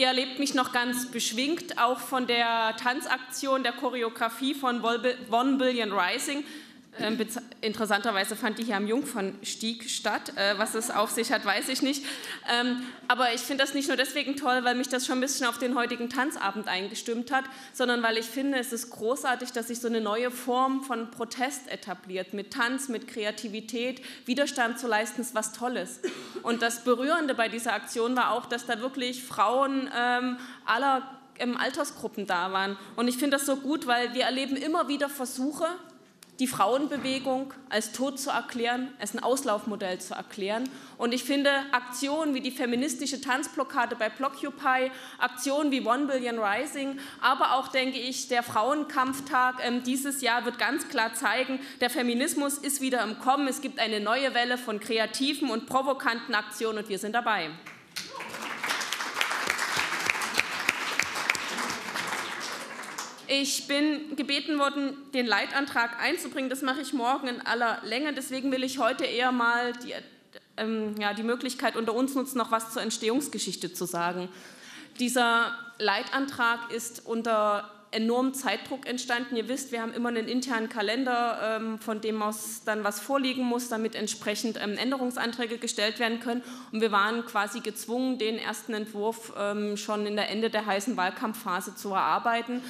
ihr erlebt mich noch ganz beschwingt, auch von der Tanzaktion, der Choreografie von One Billion Rising. Ähm, interessanterweise fand die hier am Jungfernstieg statt. Äh, was es auf sich hat, weiß ich nicht. Ähm, aber ich finde das nicht nur deswegen toll, weil mich das schon ein bisschen auf den heutigen Tanzabend eingestimmt hat, sondern weil ich finde, es ist großartig, dass sich so eine neue Form von Protest etabliert. Mit Tanz, mit Kreativität, Widerstand zu leisten, ist was Tolles. Und das Berührende bei dieser Aktion war auch, dass da wirklich Frauen ähm, aller Altersgruppen da waren. Und ich finde das so gut, weil wir erleben immer wieder Versuche, die Frauenbewegung als tot zu erklären, als ein Auslaufmodell zu erklären. Und ich finde Aktionen wie die feministische Tanzblockade bei Blockupy, Aktionen wie One Billion Rising, aber auch, denke ich, der Frauenkampftag ähm, dieses Jahr wird ganz klar zeigen, der Feminismus ist wieder im Kommen. Es gibt eine neue Welle von kreativen und provokanten Aktionen und wir sind dabei. Ich bin gebeten worden, den Leitantrag einzubringen. Das mache ich morgen in aller Länge. Deswegen will ich heute eher mal die, ähm, ja, die Möglichkeit unter uns nutzen, noch was zur Entstehungsgeschichte zu sagen. Dieser Leitantrag ist unter enormen Zeitdruck entstanden. Ihr wisst, wir haben immer einen internen Kalender, ähm, von dem aus dann was vorliegen muss, damit entsprechend ähm, Änderungsanträge gestellt werden können. Und wir waren quasi gezwungen, den ersten Entwurf ähm, schon in der Ende der heißen Wahlkampfphase zu erarbeiten.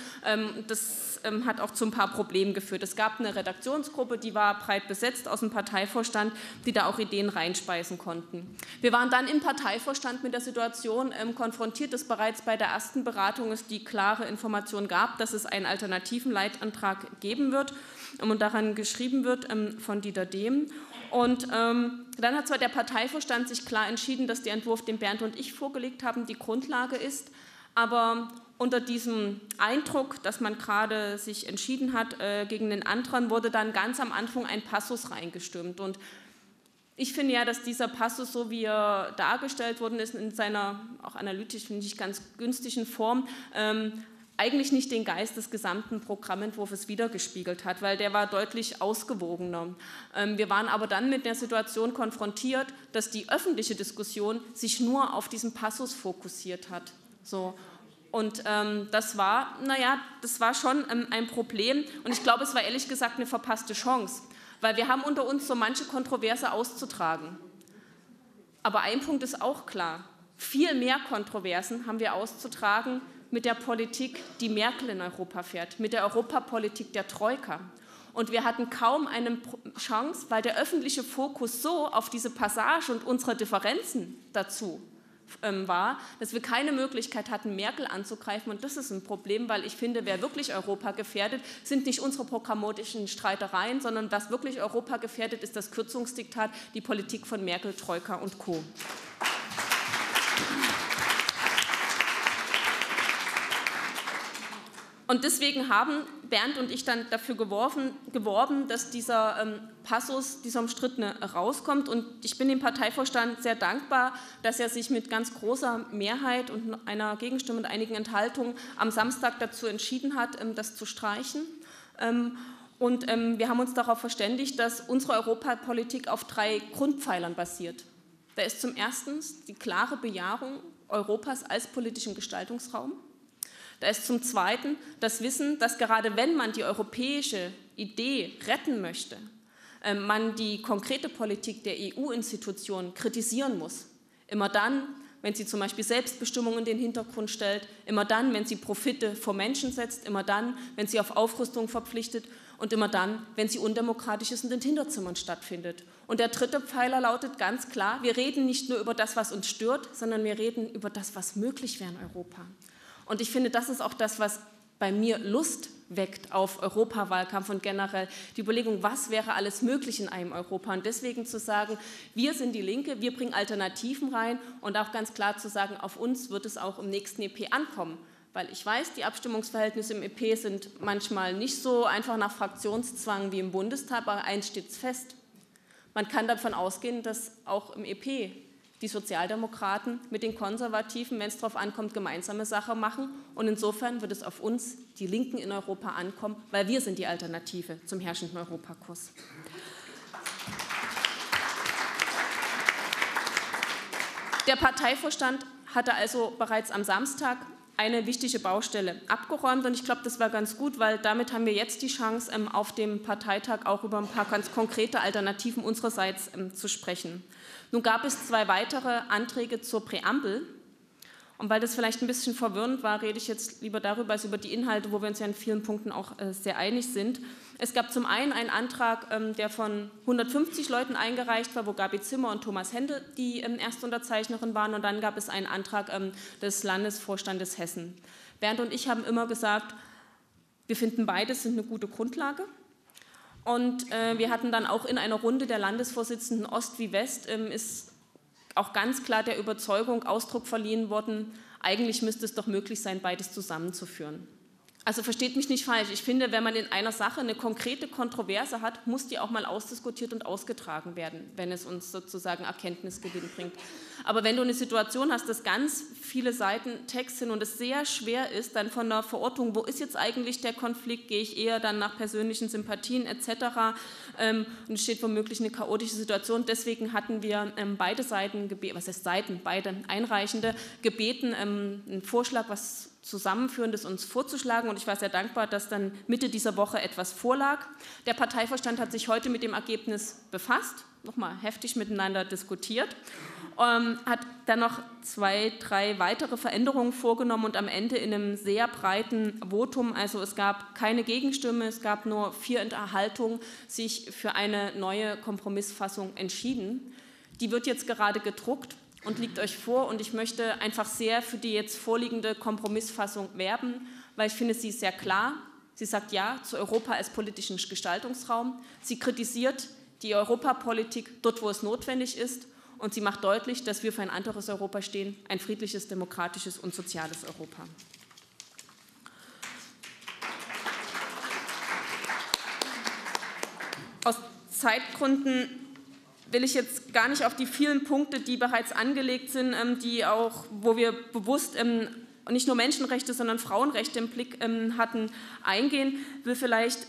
Das hat auch zu ein paar Problemen geführt. Es gab eine Redaktionsgruppe, die war breit besetzt aus dem Parteivorstand, die da auch Ideen reinspeisen konnten. Wir waren dann im Parteivorstand mit der Situation konfrontiert, dass bereits bei der ersten Beratung es die klare Information gab, dass es einen alternativen Leitantrag geben wird ähm, und daran geschrieben wird ähm, von Dieter Dehm. Und ähm, dann hat zwar der Parteivorstand sich klar entschieden, dass der Entwurf, den Bernd und ich vorgelegt haben, die Grundlage ist, aber unter diesem Eindruck, dass man gerade sich entschieden hat äh, gegen den anderen, wurde dann ganz am Anfang ein Passus reingestimmt. Und ich finde ja, dass dieser Passus, so wie er dargestellt worden ist, in seiner auch analytisch nicht ganz günstigen Form, ähm, eigentlich nicht den Geist des gesamten Programmentwurfs wiedergespiegelt hat, weil der war deutlich ausgewogener. Ähm, wir waren aber dann mit der Situation konfrontiert, dass die öffentliche Diskussion sich nur auf diesen Passus fokussiert hat. So. Und ähm, das war, naja, das war schon ähm, ein Problem. Und ich glaube, es war ehrlich gesagt eine verpasste Chance, weil wir haben unter uns so manche Kontroverse auszutragen. Aber ein Punkt ist auch klar. Viel mehr Kontroversen haben wir auszutragen mit der Politik, die Merkel in Europa fährt, mit der Europapolitik der Troika. Und wir hatten kaum eine Chance, weil der öffentliche Fokus so auf diese Passage und unsere Differenzen dazu ähm, war, dass wir keine Möglichkeit hatten, Merkel anzugreifen. Und das ist ein Problem, weil ich finde, wer wirklich Europa gefährdet, sind nicht unsere programmatischen Streitereien, sondern was wirklich Europa gefährdet, ist das Kürzungsdiktat, die Politik von Merkel, Troika und Co. Und deswegen haben Bernd und ich dann dafür geworfen, geworben, dass dieser ähm, Passus, dieser umstrittene, rauskommt. Und ich bin dem Parteivorstand sehr dankbar, dass er sich mit ganz großer Mehrheit und einer Gegenstimme und einigen Enthaltungen am Samstag dazu entschieden hat, ähm, das zu streichen. Ähm, und ähm, wir haben uns darauf verständigt, dass unsere Europapolitik auf drei Grundpfeilern basiert. Da ist zum Ersten die klare Bejahung Europas als politischen Gestaltungsraum. Da ist zum Zweiten das Wissen, dass gerade wenn man die europäische Idee retten möchte, ähm, man die konkrete Politik der EU-Institutionen kritisieren muss. Immer dann, wenn sie zum Beispiel Selbstbestimmung in den Hintergrund stellt, immer dann, wenn sie Profite vor Menschen setzt, immer dann, wenn sie auf Aufrüstung verpflichtet und immer dann, wenn sie undemokratisch ist und in Hinterzimmern stattfindet. Und der dritte Pfeiler lautet ganz klar, wir reden nicht nur über das, was uns stört, sondern wir reden über das, was möglich wäre in Europa. Und ich finde, das ist auch das, was bei mir Lust weckt auf Europawahlkampf und generell die Überlegung, was wäre alles möglich in einem Europa. Und deswegen zu sagen, wir sind die Linke, wir bringen Alternativen rein und auch ganz klar zu sagen, auf uns wird es auch im nächsten EP ankommen. Weil ich weiß, die Abstimmungsverhältnisse im EP sind manchmal nicht so einfach nach Fraktionszwang wie im Bundestag, aber eins steht fest. Man kann davon ausgehen, dass auch im EP die Sozialdemokraten mit den Konservativen, wenn es darauf ankommt, gemeinsame Sache machen. Und insofern wird es auf uns, die Linken in Europa, ankommen, weil wir sind die Alternative zum herrschenden Europakurs. Der Parteivorstand hatte also bereits am Samstag eine wichtige Baustelle abgeräumt und ich glaube, das war ganz gut, weil damit haben wir jetzt die Chance, ähm, auf dem Parteitag auch über ein paar ganz konkrete Alternativen unsererseits ähm, zu sprechen. Nun gab es zwei weitere Anträge zur Präambel. Und weil das vielleicht ein bisschen verwirrend war, rede ich jetzt lieber darüber als über die Inhalte, wo wir uns ja in vielen Punkten auch äh, sehr einig sind. Es gab zum einen einen Antrag, ähm, der von 150 Leuten eingereicht war, wo Gabi Zimmer und Thomas Händel die ähm, Erstunterzeichnerin waren. Und dann gab es einen Antrag ähm, des Landesvorstandes Hessen. Bernd und ich haben immer gesagt, wir finden beides sind eine gute Grundlage. Und äh, wir hatten dann auch in einer Runde der Landesvorsitzenden Ost wie West ist auch ganz klar der Überzeugung Ausdruck verliehen worden, eigentlich müsste es doch möglich sein, beides zusammenzuführen. Also versteht mich nicht falsch. Ich finde, wenn man in einer Sache eine konkrete Kontroverse hat, muss die auch mal ausdiskutiert und ausgetragen werden, wenn es uns sozusagen Erkenntnisgewinn bringt. Aber wenn du eine Situation hast, dass ganz viele Seiten Text sind und es sehr schwer ist, dann von der Verortung, wo ist jetzt eigentlich der Konflikt, gehe ich eher dann nach persönlichen Sympathien etc. Ähm, und es steht womöglich eine chaotische Situation. Deswegen hatten wir ähm, beide Seiten, was heißt Seiten, beide Einreichende gebeten, ähm, einen Vorschlag, was Zusammenführendes uns vorzuschlagen. Und ich war sehr dankbar, dass dann Mitte dieser Woche etwas vorlag. Der Parteivorstand hat sich heute mit dem Ergebnis befasst, nochmal heftig miteinander diskutiert, ähm, hat dann noch zwei, drei weitere Veränderungen vorgenommen und am Ende in einem sehr breiten Votum, also es gab keine Gegenstimme, es gab nur vier Enthaltungen, sich für eine neue Kompromissfassung entschieden. Die wird jetzt gerade gedruckt und liegt euch vor. Und ich möchte einfach sehr für die jetzt vorliegende Kompromissfassung werben, weil ich finde, sie ist sehr klar. Sie sagt Ja zu Europa als politischen Gestaltungsraum. Sie kritisiert die Europapolitik dort, wo es notwendig ist. Und sie macht deutlich, dass wir für ein anderes Europa stehen, ein friedliches, demokratisches und soziales Europa. Aus Zeitgründen will ich jetzt gar nicht auf die vielen Punkte, die bereits angelegt sind, ähm, die auch, wo wir bewusst ähm, nicht nur Menschenrechte, sondern Frauenrechte im Blick ähm, hatten, eingehen, will vielleicht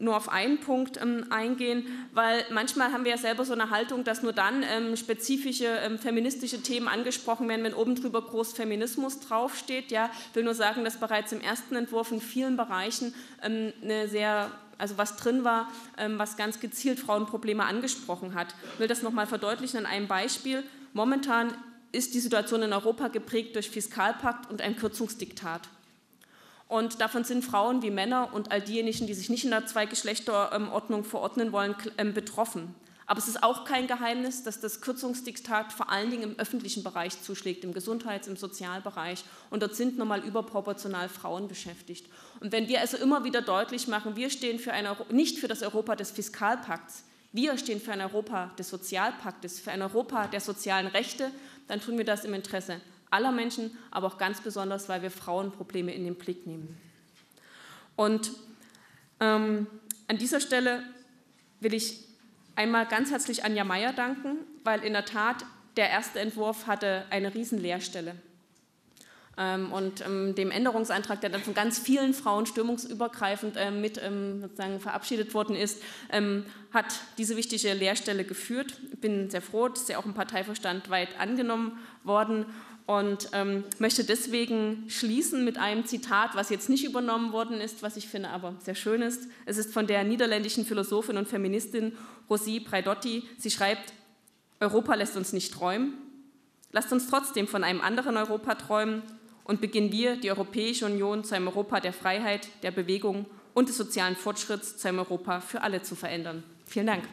nur auf einen Punkt eingehen, weil manchmal haben wir ja selber so eine Haltung, dass nur dann spezifische feministische Themen angesprochen werden, wenn oben drüber groß Feminismus draufsteht. Ja, will nur sagen, dass bereits im ersten Entwurf in vielen Bereichen eine sehr also was drin war, ähm, was ganz gezielt Frauenprobleme angesprochen hat. Ich will das nochmal verdeutlichen an einem Beispiel. Momentan ist die Situation in Europa geprägt durch Fiskalpakt und ein Kürzungsdiktat. Und davon sind Frauen wie Männer und all diejenigen, die sich nicht in der Zweigeschlechterordnung verordnen wollen, ähm, betroffen. Aber es ist auch kein Geheimnis, dass das Kürzungsdiktat vor allen Dingen im öffentlichen Bereich zuschlägt, im Gesundheits-, im Sozialbereich. Und dort sind nochmal überproportional Frauen beschäftigt. Und wenn wir also immer wieder deutlich machen, wir stehen für ein nicht für das Europa des Fiskalpakts, wir stehen für ein Europa des Sozialpaktes, für ein Europa der sozialen Rechte, dann tun wir das im Interesse aller Menschen, aber auch ganz besonders, weil wir Frauenprobleme in den Blick nehmen. Und ähm, an dieser Stelle will ich einmal ganz herzlich Anja Meyer danken, weil in der Tat der erste Entwurf hatte eine riesen Leerstelle. Ähm, und ähm, dem Änderungsantrag, der dann von ganz vielen Frauen stürmungsübergreifend ähm, mit sozusagen verabschiedet worden ist, hat diese wichtige Leerstelle geführt. Ich bin sehr froh, dass sie auch im Parteiverstand weit angenommen worden und ähm, möchte deswegen schließen mit einem Zitat, was jetzt nicht übernommen worden ist, was ich finde aber sehr schön ist. Es ist von der niederländischen Philosophin und Feministin Rosie Braidotti. Sie schreibt, Europa lässt uns nicht träumen. Lasst uns trotzdem von einem anderen Europa träumen und beginnen wir, die Europäische Union, zu einem Europa der Freiheit, der Bewegung und des sozialen Fortschritts, zu einem Europa für alle zu verändern. Vielen Dank.